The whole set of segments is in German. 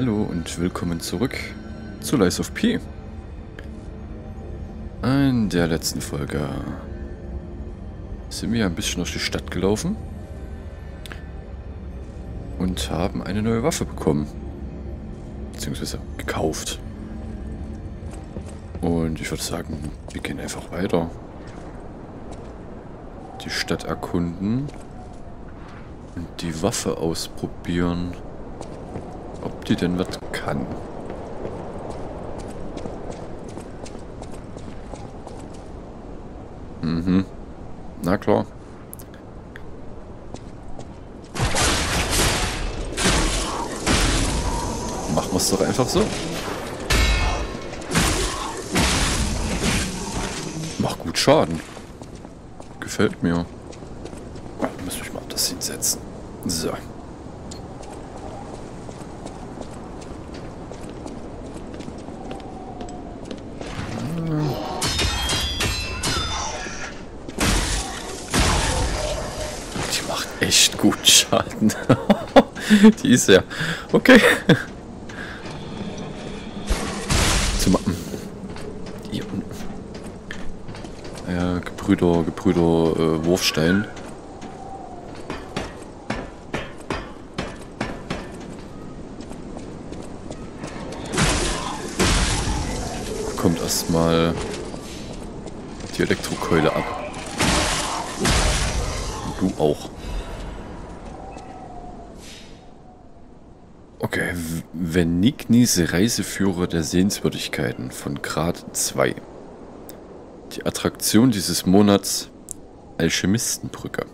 Hallo und willkommen zurück zu Lies of P. In der letzten Folge sind wir ein bisschen durch die Stadt gelaufen und haben eine neue Waffe bekommen. Beziehungsweise gekauft. Und ich würde sagen, wir gehen einfach weiter. Die Stadt erkunden und die Waffe ausprobieren. Die denn was kann. Mhm. Na klar. Machen wir es doch einfach so. Macht gut Schaden. Gefällt mir. Muss ich mal das hinsetzen. So. echt gut Schaden. Die ist ja... Okay. Zum... Hier unten. Ja, Gebrüder, Gebrüder äh, Wurfstein. Kommt erstmal die Elektrokeule ab. Und du auch. Okay, Venignis Reiseführer der Sehenswürdigkeiten von Grad 2. Die Attraktion dieses Monats Alchemistenbrücke.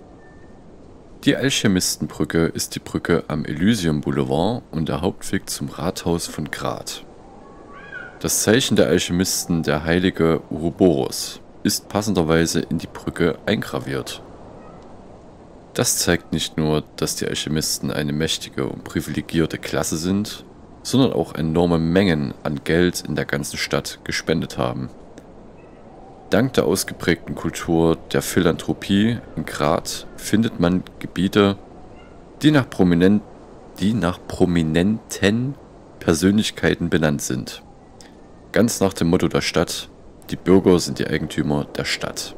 Die Alchemistenbrücke ist die Brücke am Elysium Boulevard und der Hauptweg zum Rathaus von Grad. Das Zeichen der Alchemisten, der heilige Uroboros, ist passenderweise in die Brücke eingraviert. Das zeigt nicht nur, dass die Alchemisten eine mächtige und privilegierte Klasse sind, sondern auch enorme Mengen an Geld in der ganzen Stadt gespendet haben. Dank der ausgeprägten Kultur der Philanthropie in Graz findet man Gebiete, die nach, prominent, die nach prominenten Persönlichkeiten benannt sind. Ganz nach dem Motto der Stadt, die Bürger sind die Eigentümer der Stadt.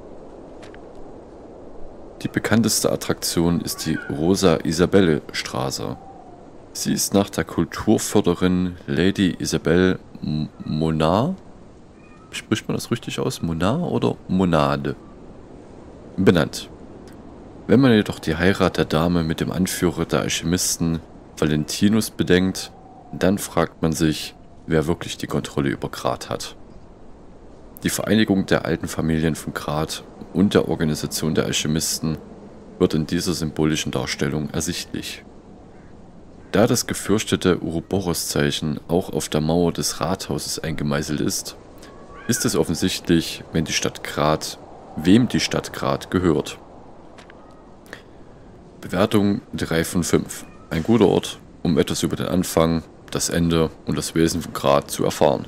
Die bekannteste Attraktion ist die Rosa-Isabelle-Straße. Sie ist nach der Kulturförderin Lady Isabelle Monard, spricht man das richtig aus, Monard oder Monade, benannt. Wenn man jedoch die Heirat der Dame mit dem Anführer der Alchemisten Valentinus bedenkt, dann fragt man sich, wer wirklich die Kontrolle über Grat hat. Die Vereinigung der alten Familien von Grat und der Organisation der Alchemisten wird in dieser symbolischen Darstellung ersichtlich. Da das gefürchtete Uroboros-Zeichen auch auf der Mauer des Rathauses eingemeißelt ist, ist es offensichtlich, wenn die Stadt Grat, wem die Stadt Grat gehört. Bewertung 3 von 5. Ein guter Ort, um etwas über den Anfang, das Ende und das Wesen von Grat zu erfahren.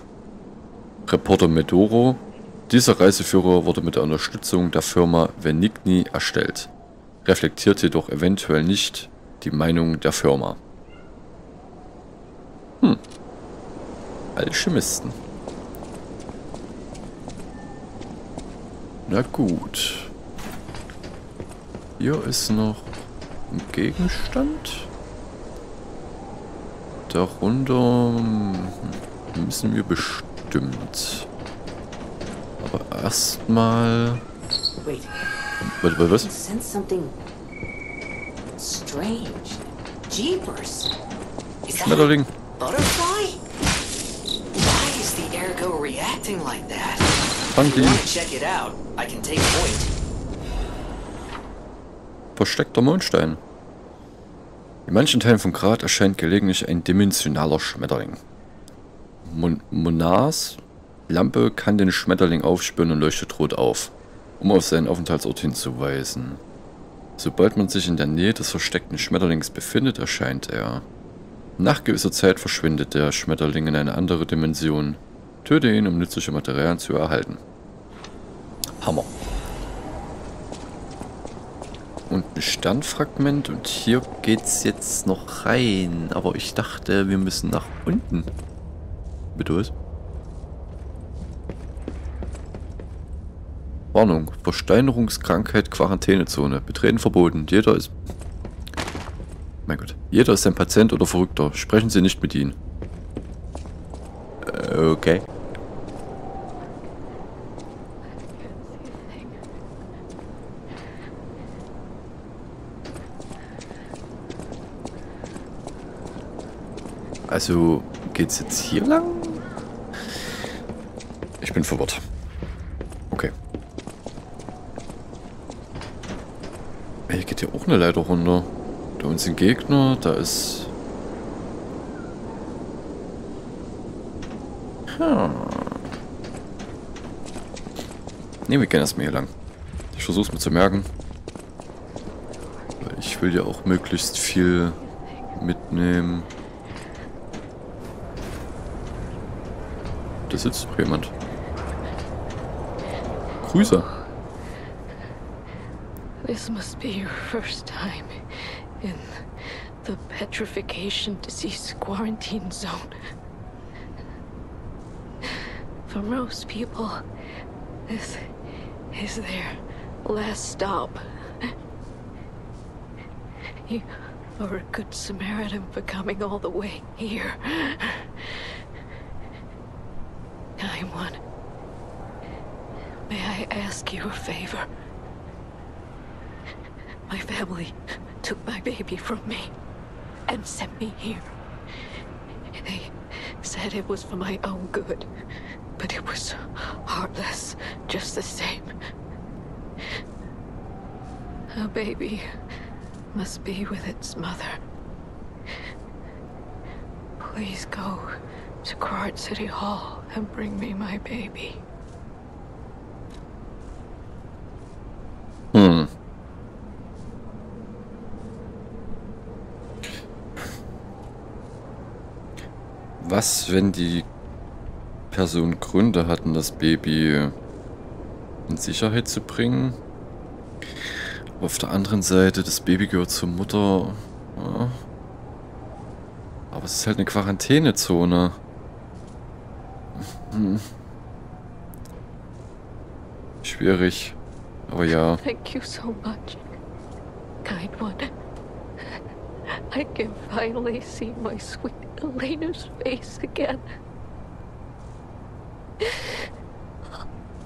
Reporter Medoro dieser Reiseführer wurde mit der Unterstützung der Firma Venigni erstellt, reflektiert jedoch eventuell nicht die Meinung der Firma. Hm. Alchemisten. Na gut. Hier ist noch ein Gegenstand. Darunter müssen wir bestimmt aber erstmal... Wait. Was? Jeepers. Schmetterling. Butterfly? Why is the ergo reacting like that? Funky. check it out. I can take point. Versteckter Mondstein. In manchen Teilen von Grad erscheint gelegentlich ein dimensionaler Schmetterling. Mon Monas Lampe kann den Schmetterling aufspüren und leuchtet rot auf, um auf seinen Aufenthaltsort hinzuweisen. Sobald man sich in der Nähe des versteckten Schmetterlings befindet, erscheint er. Nach gewisser Zeit verschwindet der Schmetterling in eine andere Dimension. Töte ihn, um nützliche Materialien zu erhalten. Hammer. Und ein Sternfragment und hier geht's jetzt noch rein. Aber ich dachte, wir müssen nach unten. Bitte was? Warnung. Versteinerungskrankheit, Quarantänezone. Betreten verboten. Jeder ist... Mein Gott. Jeder ist ein Patient oder Verrückter. Sprechen Sie nicht mit ihnen. Äh, okay. Also, geht's jetzt hier lang? Ich bin verwirrt. Okay. Hier geht ja auch eine Leiter runter. Da unten sind Gegner, da ist... Hm. Ne, wir gehen erstmal hier lang. Ich versuch's mir zu merken. Weil ich will ja auch möglichst viel mitnehmen. Da sitzt doch jemand. Grüße. This must be your first time the petrification disease quarantine zone. For most people, this is their last stop. You are a good Samaritan for coming all the way here. I'm one. May I ask you a favor? My family took my baby from me and sent me here. They said it was for my own good, but it was heartless just the same. A baby must be with its mother. Please go to Quart City Hall and bring me my baby. Was, wenn die Person Gründe hatten, das Baby in Sicherheit zu bringen? Auf der anderen Seite, das Baby gehört zur Mutter. Ja. Aber es ist halt eine Quarantänezone. Hm. Schwierig. Aber ja. Thank you so much, kind one. I can finally see my sweet Elena's face again.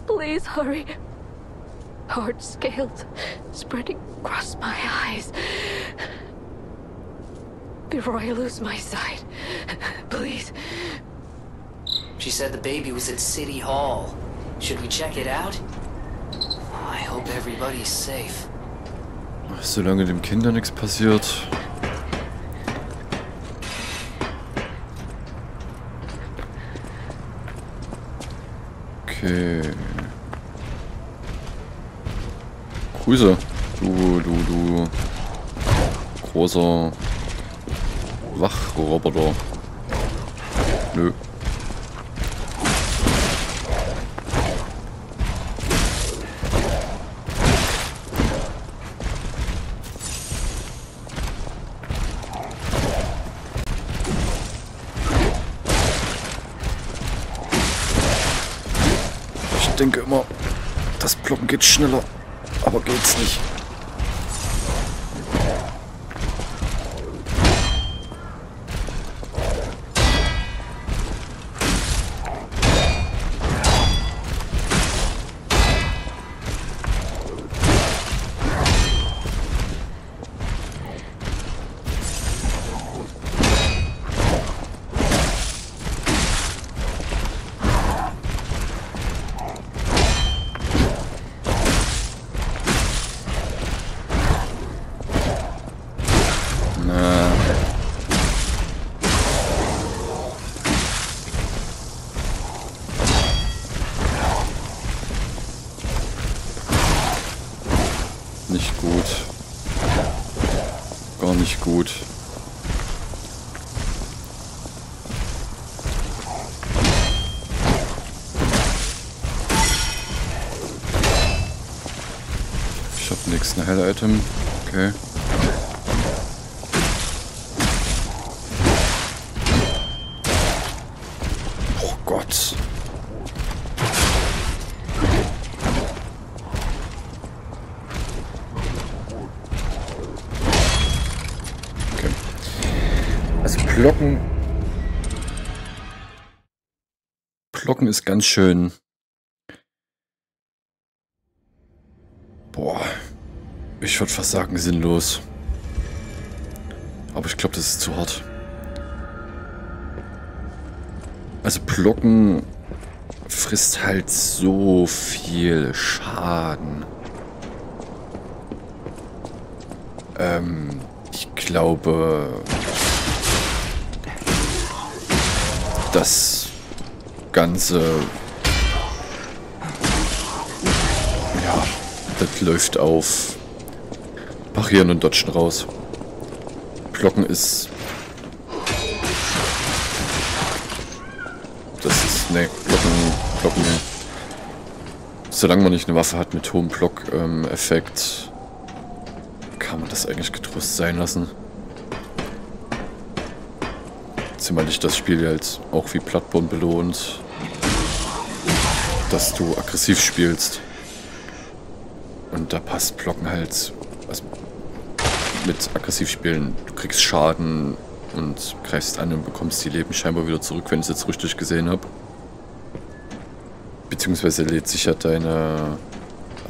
Please hurry. Hard scales spreading across my eyes. Before I lose my sight. Please. She said the baby was at City Hall. Should we check it out? I hope everybody's safe. Solange dem Kinder nichts passiert. Okay. Grüße. Du, du, du. Großer Wachroboter. Nö. Denke immer, das Ploppen geht schneller, aber geht's nicht. Nicht gut. Gar nicht gut. Ich hab nichts, ein Heil-Item. Okay. Ganz schön. Boah. Ich würde fast sagen, sinnlos. Aber ich glaube, das ist zu hart. Also Blocken frisst halt so viel Schaden. Ähm, ich glaube, das Ganze, ja, das läuft auf Parieren und Dodgen raus. Blocken ist... Das ist... Ne, Blocken... Blocken... Solange man nicht eine Waffe hat mit hohem Block-Effekt, kann man das eigentlich getrost sein lassen. Zumal dich das Spiel halt auch wie Plattborn belohnt, dass du aggressiv spielst. Und da passt Blocken halt also mit aggressiv spielen. Du kriegst Schaden und greifst an und bekommst die Leben scheinbar wieder zurück, wenn ich es jetzt richtig gesehen habe. Beziehungsweise lädt sich ja deine,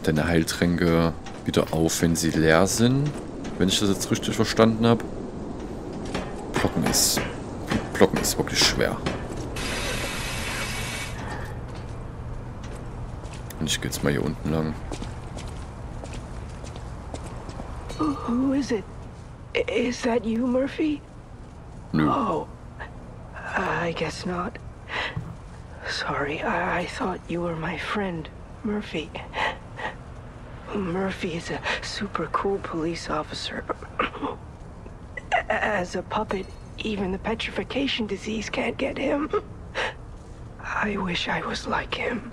deine Heiltränke wieder auf, wenn sie leer sind. Wenn ich das jetzt richtig verstanden habe. Blocken ist... Blocken ist wirklich schwer. Und ich gehe jetzt mal hier unten lang. Who is it? Is that you, Murphy? Nö. Oh, I guess not. Sorry, I, I thought you were my friend, Murphy. Murphy is a super cool police officer. As a puppet, even the petrification disease can't get him. I wish I was like him.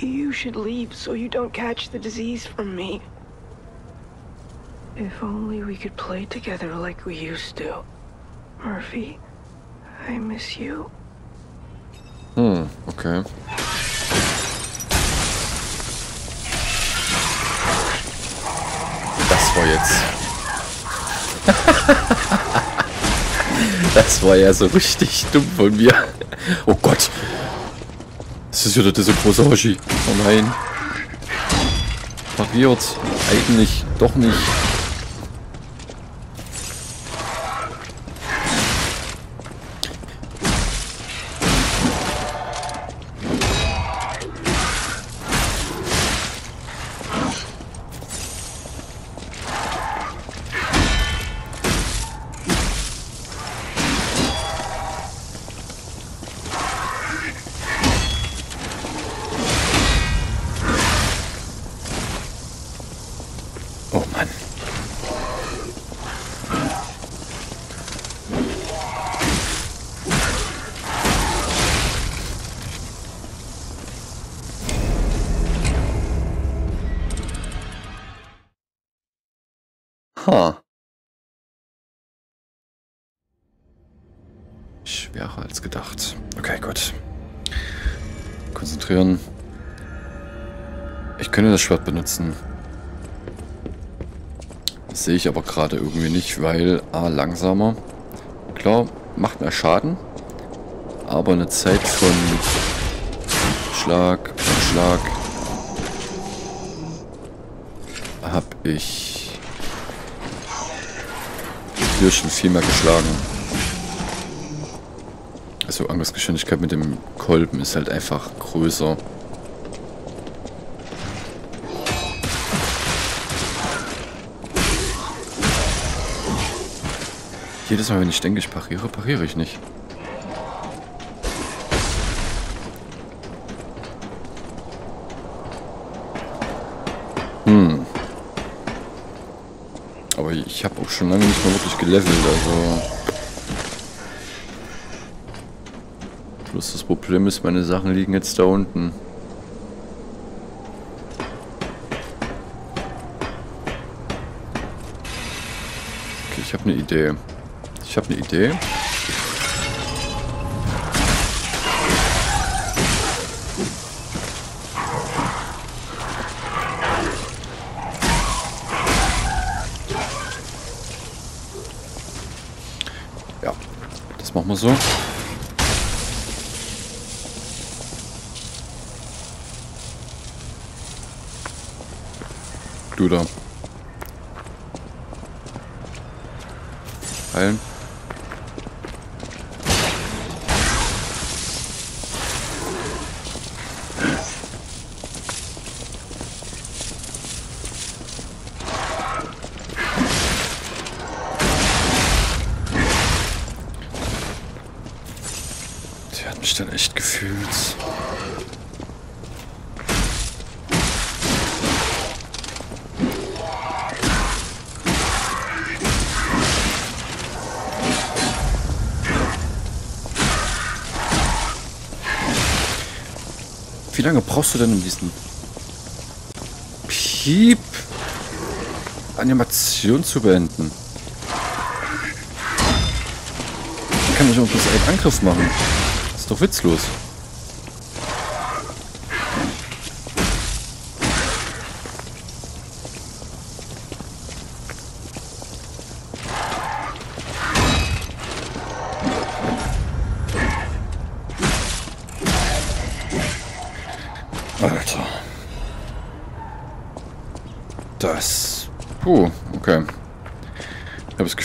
You should leave so you don't catch the disease from me. If only we could play together like we used to. Murphy, I miss you. Hmm, okay. War jetzt... das war ja so richtig dumm von mir. Oh Gott. Das ist wieder dieser große Hoshi. Oh nein. Pariert. Eigentlich doch nicht. Schwerer als gedacht. Okay, gut. Konzentrieren. Ich könnte das Schwert benutzen. Das sehe ich aber gerade irgendwie nicht, weil A, langsamer. Klar, macht mehr Schaden. Aber eine Zeit von Schlag und Schlag habe ich hier schon viel mehr geschlagen. Also Angriffsgeschwindigkeit mit dem Kolben ist halt einfach größer. Jedes Mal, wenn ich denke, ich pariere, pariere ich nicht. Hm. Aber ich habe auch schon lange nicht mehr wirklich gelevelt, also... Bloß das Problem ist, meine Sachen liegen jetzt da unten. Okay, ich habe eine Idee. Ich habe eine Idee. Ja, das machen wir so. Wie lange brauchst du denn, um diesen Piep Animation zu beenden? Ich kann auch bloß einen Angriff machen. Das ist doch witzlos.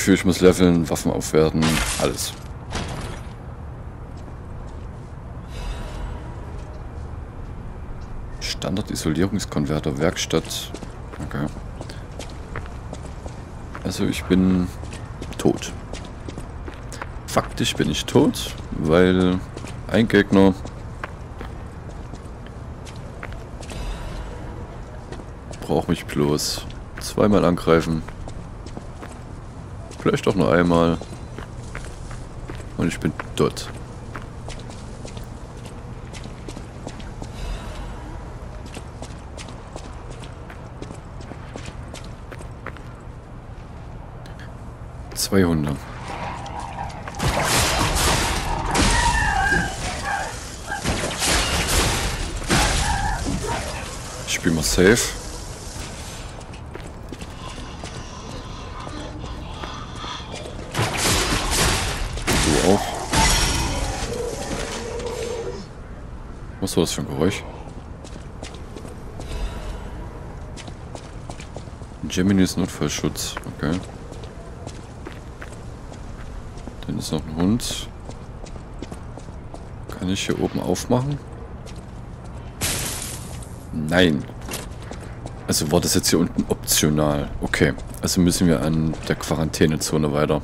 Gefühl, ich muss leveln, Waffen aufwerten, alles. Standard-Isolierungskonverter, Werkstatt. Okay. Also ich bin tot. Faktisch bin ich tot, weil ein Gegner braucht mich bloß zweimal angreifen. Vielleicht auch nur einmal. Und ich bin tot. Zweihundert. Ich spiele mal safe. Was für ein Geräusch? Geminis Notfallschutz. Okay. Dann ist noch ein Hund. Kann ich hier oben aufmachen? Nein. Also war das jetzt hier unten optional. Okay. Also müssen wir an der Quarantänezone weiter.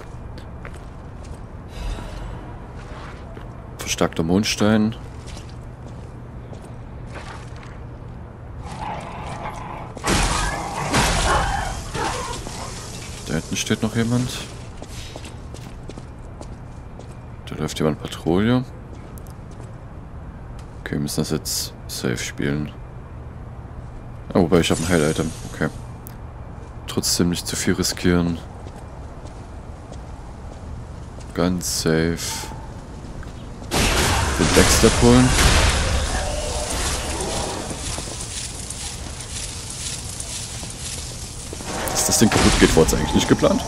Verstärkter Mondstein. Da hinten steht noch jemand. Da läuft jemand Patrouille. Okay, wir müssen das jetzt safe spielen. Ah, wobei ich habe ein Heil-Item. Okay. Trotzdem nicht zu viel riskieren. Ganz safe. Den Backstep holen. Ding kaputt geht, war jetzt eigentlich nicht geplant.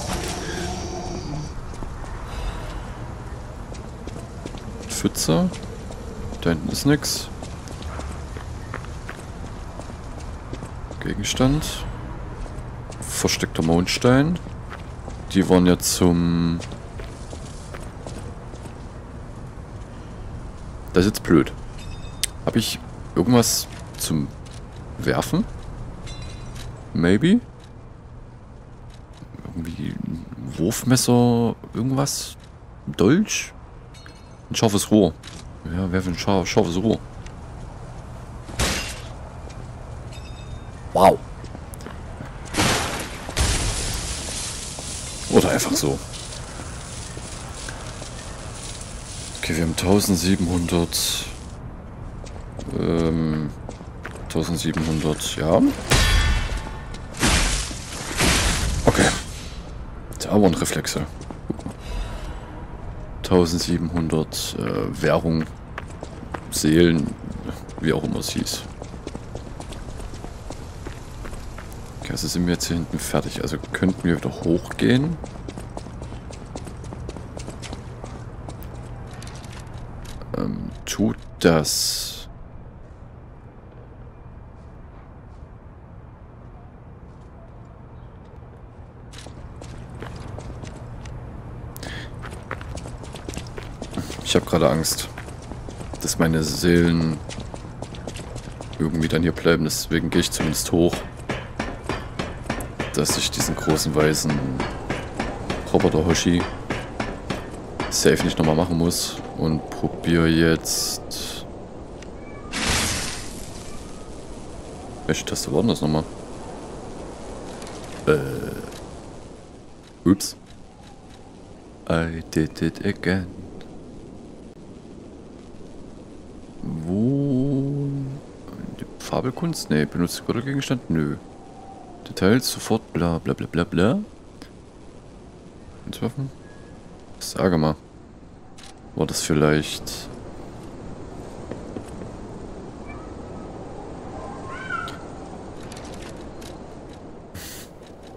Pfütze. Da hinten ist nix. Gegenstand. Versteckter Mondstein. Die waren ja zum... Das ist jetzt blöd. Habe ich irgendwas zum Werfen? Maybe? Irgendwie ein Wurfmesser, irgendwas? Ein Dolch? Ein scharfes Rohr. Ja, werfe ein scharf, scharfes Rohr. Wow. Oder einfach so. Okay, wir haben 1700. Ähm, 1700, ja. Okay. So. Auernreflexe. 1700 äh, Währung, Seelen, wie auch immer es hieß. Okay, also sind wir jetzt hier hinten fertig. Also könnten wir wieder hochgehen. Ähm, tut das... Ich habe gerade Angst, dass meine Seelen irgendwie dann hier bleiben. Deswegen gehe ich zumindest hoch. Dass ich diesen großen weißen Roboter Hoshi safe nicht nochmal machen muss. Und probiere jetzt... Welche Taste war denn das nochmal? Äh... Ups. I did it again. Wo... Die Fabelkunst? Ne, benutzt Gegenstand? Nö. Details sofort bla bla bla bla bla. Waffen? Sage mal. War das vielleicht...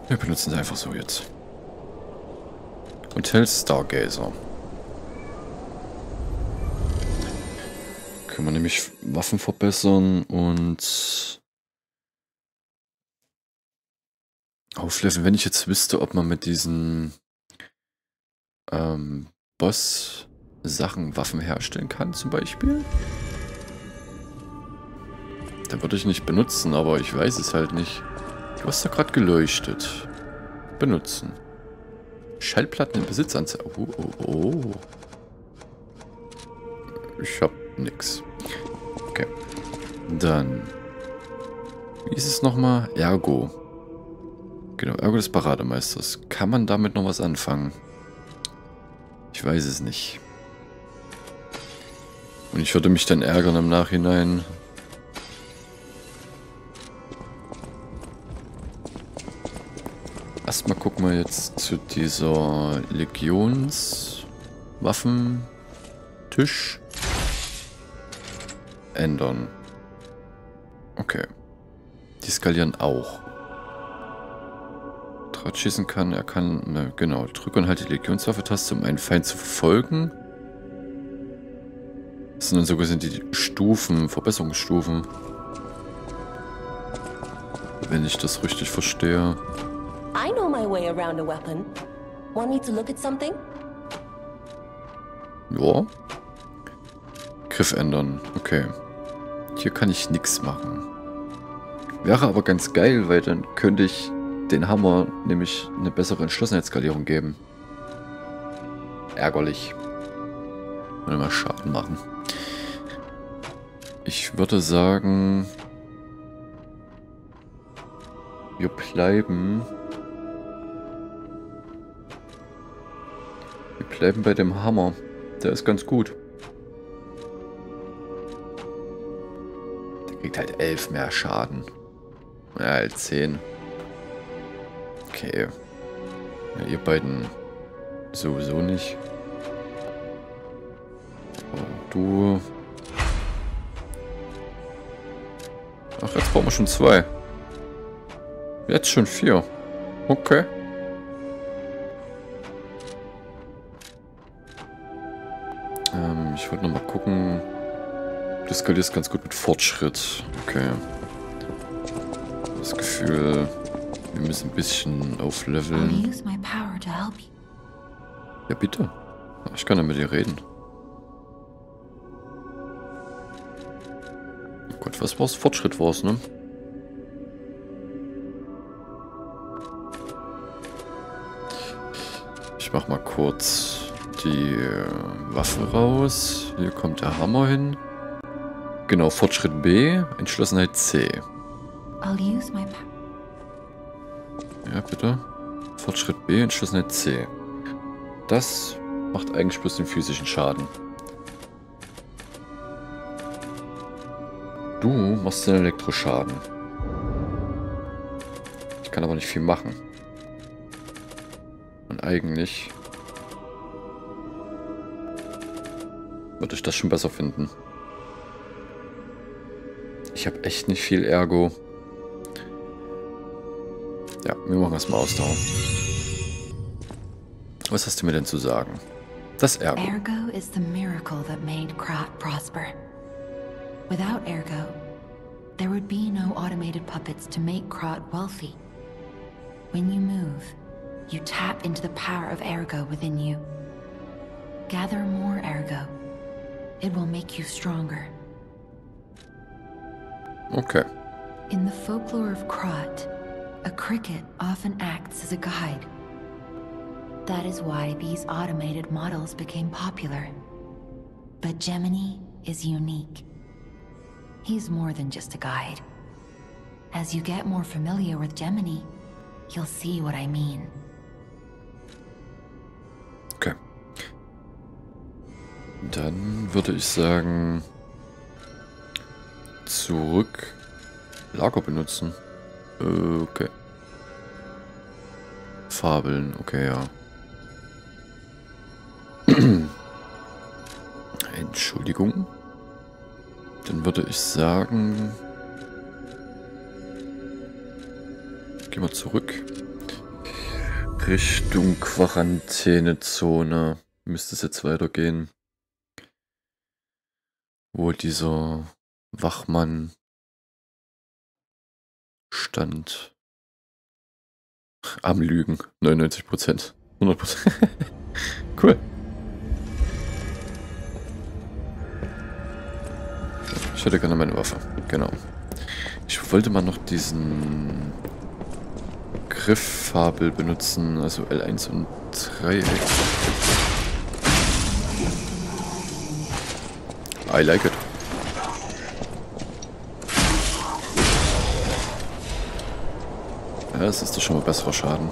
Wir benutzen sie einfach so jetzt. Hotel Stargazer. Nämlich Waffen verbessern und aufleveln. Wenn ich jetzt wüsste, ob man mit diesen ähm, Boss-Sachen Waffen herstellen kann, zum Beispiel. Da würde ich nicht benutzen, aber ich weiß es halt nicht. Du hast da gerade geleuchtet. Benutzen. Schallplatten in Besitz anzeigen. Oh, oh, oh. Ich hab nix. Okay. Dann. Wie ist es nochmal? Ergo. Genau, Ergo des Parademeisters. Kann man damit noch was anfangen? Ich weiß es nicht. Und ich würde mich dann ärgern im Nachhinein. Erstmal gucken wir jetzt zu dieser Legionswaffentisch. Ändern. Okay. Die skalieren auch. Rad schießen kann. Er kann, ne, genau, drücke und halte die Legionswaffe-Taste, um einen Feind zu verfolgen. Das sind dann sogar sind die Stufen, Verbesserungsstufen. Wenn ich das richtig verstehe. I know my way around a weapon. Want me to look at something? Ja. Griff ändern. Okay. Hier kann ich nichts machen. Wäre aber ganz geil, weil dann könnte ich den Hammer nämlich eine bessere Entschlossenheitsskalierung geben. Ärgerlich. Würde mal Schaden machen. Ich würde sagen... Wir bleiben... Wir bleiben bei dem Hammer. Der ist ganz gut. Kriegt halt elf mehr Schaden. Ja, halt zehn. Okay. Ja, ihr beiden sowieso nicht. Und du... Ach, jetzt brauchen wir schon zwei. Jetzt schon vier. Okay. Du skalierst ganz gut mit Fortschritt. Okay. Das Gefühl... Wir müssen ein bisschen aufleveln. Ja, bitte. Ich kann ja mit dir reden. Oh Gott, was war's? Fortschritt war's, ne? Ich mach mal kurz die Waffe raus. Hier kommt der Hammer hin. Genau, Fortschritt B, Entschlossenheit C. Ja, bitte. Fortschritt B, Entschlossenheit C. Das macht eigentlich bloß den physischen Schaden. Du machst den Elektroschaden. Ich kann aber nicht viel machen. Und eigentlich würde ich das schon besser finden. Ich habe echt nicht viel Ergo. Ja, wir machen erstmal Ausdauer. Was hast du mir denn zu sagen? Das Ergo. Ergo is the miracle that made Krat prosper. Without Ergo, there would be no automated puppets to make Krat wealthy. When you move, you tap into the power of Ergo within you. Gather more Ergo. It will make you stronger. Okay. In the folklore of Krat, a cricket often acts as a guide. That is why these automated models became popular. But Gemini is unique. He's more than just a guide. As you get more familiar with Gemini, you'll see what I mean. Okay. Dann würde ich sagen, zurück Lager benutzen. Okay. Fabeln, okay, ja. Entschuldigung. Dann würde ich sagen... Gehen wir zurück. Richtung Quarantänezone. Müsste es jetzt weitergehen. Wo dieser Wachmann stand. Am Lügen. 99%. 100%. cool. Ich hätte gerne meine Waffe. Genau. Ich wollte mal noch diesen Grifffabel benutzen. Also L1 und 3. I like it. Ja, das ist doch schon mal besserer Schaden.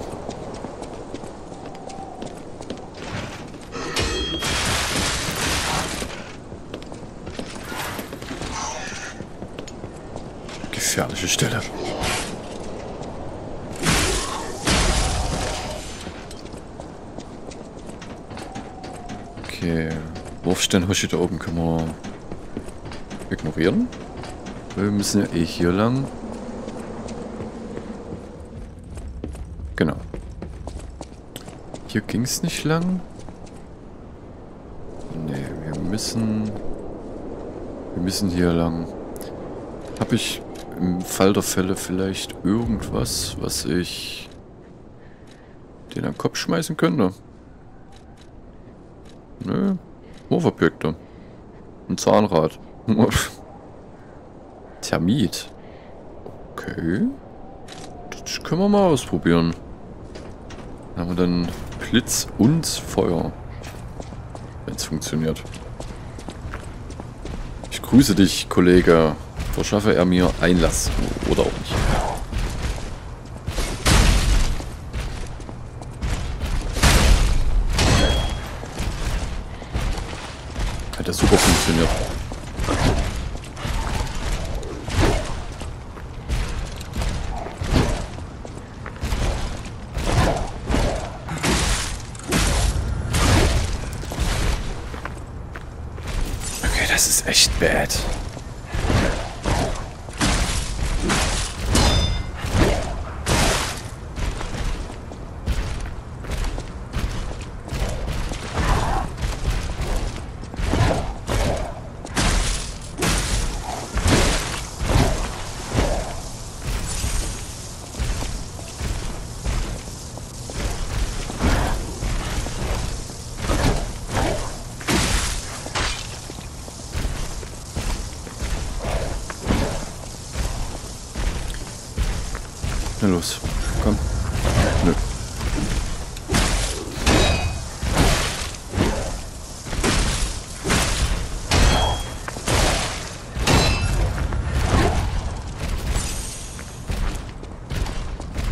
Gefährliche Stelle. Okay. Wurfstein Hoshi da oben können wir ignorieren. Wir müssen ja eh hier lang. Genau. Hier ging es nicht lang. Nee, wir müssen... Wir müssen hier lang. Habe ich im Fall der Fälle vielleicht irgendwas, was ich den am Kopf schmeißen könnte? Nö. Wurfobjekte. Ein Zahnrad. Thermit. Okay. Das können wir mal ausprobieren. Haben wir dann Blitz und Feuer. Wenn es funktioniert. Ich grüße dich, Kollege. Verschaffe er mir Einlass. Oder auch nicht. Das ist echt bad.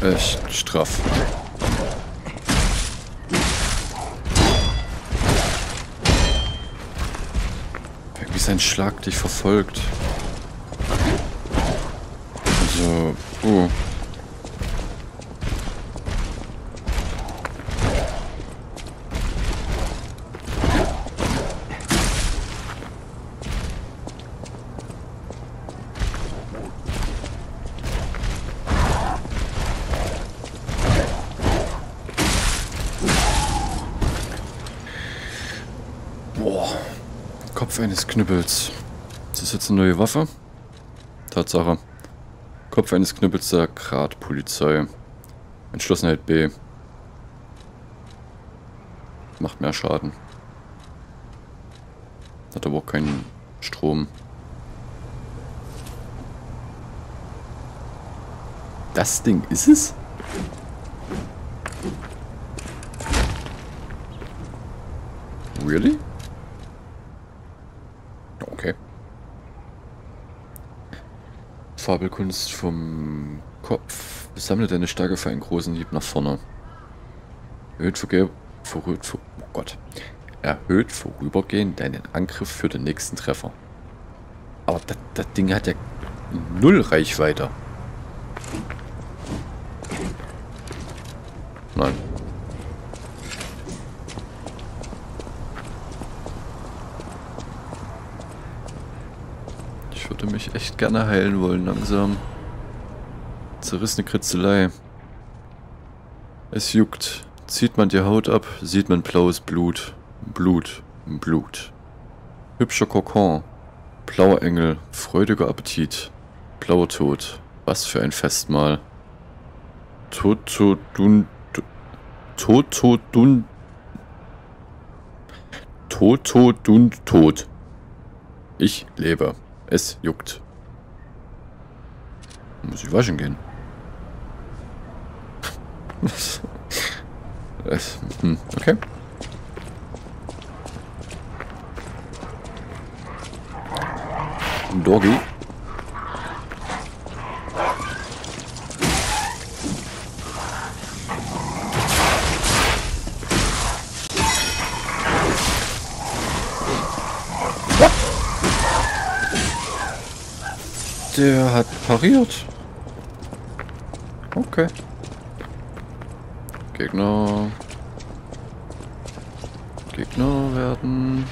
Echt straff. Irgendwie sein Schlag dich verfolgt. Also, oh. Knüppels. Ist das jetzt eine neue Waffe? Tatsache. Kopf eines Knüppels der Gradpolizei. Entschlossenheit B. Macht mehr Schaden. Hat aber auch keinen Strom. Das Ding ist es? Really? Okay. Fabelkunst vom Kopf. Sammle deine Stärke für einen großen Hieb nach vorne. Erhöht verrückt, ver oh Gott. Erhöht vorübergehend deinen Angriff für den nächsten Treffer. Aber das Ding hat ja null Reichweite. Nein. Würde mich echt gerne heilen wollen langsam. Zerrissene Kritzelei. Es juckt. Zieht man die Haut ab, sieht man blaues Blut. Blut. Blut. Hübscher Kokon. Blauer Engel. Freudiger Appetit. Blauer Tod. Was für ein Festmahl. Totodun... Totodun... Totodun tot. Ich lebe. Es juckt. Muss ich waschen gehen. Es, hm, okay. Doggy. Der hat pariert. Okay. Gegner. Gegner werden.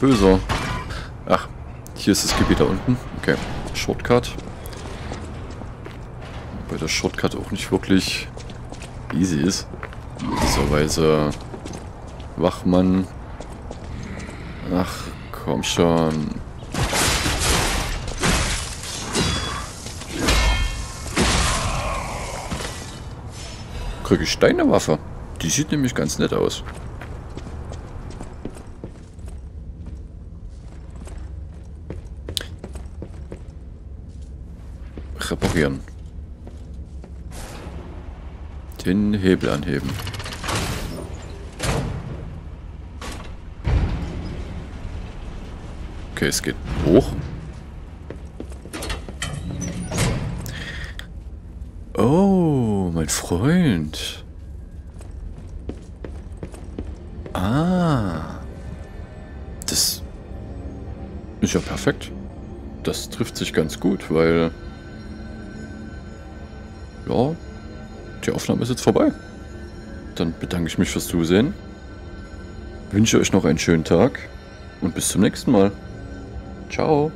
Böser. Ach, hier ist das Gebiet da unten. Okay. Shortcut. Bei der Shortcut auch nicht wirklich easy ist. Weise Wachmann. Ach, komm schon. Kriege ich Steinewaffe. Die sieht nämlich ganz nett aus. Reparieren. Den Hebel anheben. Okay, es geht hoch. Ja perfekt. Das trifft sich ganz gut, weil... Ja, die Aufnahme ist jetzt vorbei. Dann bedanke ich mich fürs Zusehen. Wünsche euch noch einen schönen Tag und bis zum nächsten Mal. Ciao.